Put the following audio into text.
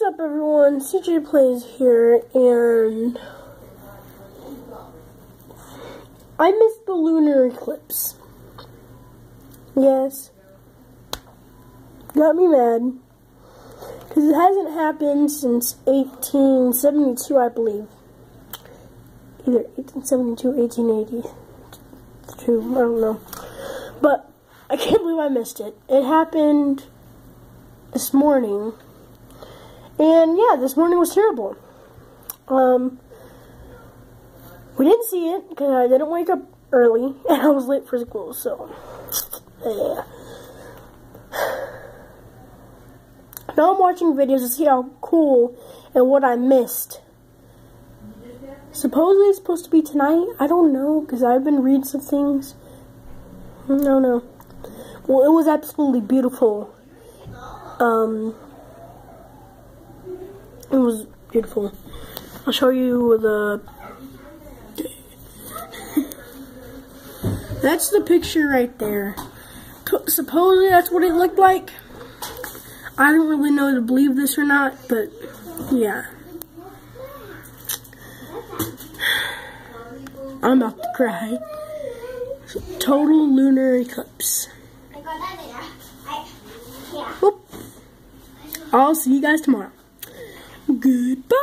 What's up everyone, CJ Plays here, and I missed the lunar eclipse. Yes. Got me mad. Because it hasn't happened since 1872, I believe. Either 1872 or 1882, I don't know. But I can't believe I missed it. It happened this morning. And yeah, this morning was terrible. Um, we didn't see it because I didn't wake up early and I was late for school, so yeah. Now I'm watching videos to see how cool and what I missed. Supposedly it's supposed to be tonight. I don't know because I've been reading some things. No, no. Well, it was absolutely beautiful. Um, it was beautiful. I'll show you the. That's the picture right there. Supposedly that's what it looked like. I don't really know to believe this or not, but yeah. I'm about to cry. Total lunar eclipse. Oop. I'll see you guys tomorrow. Goodbye.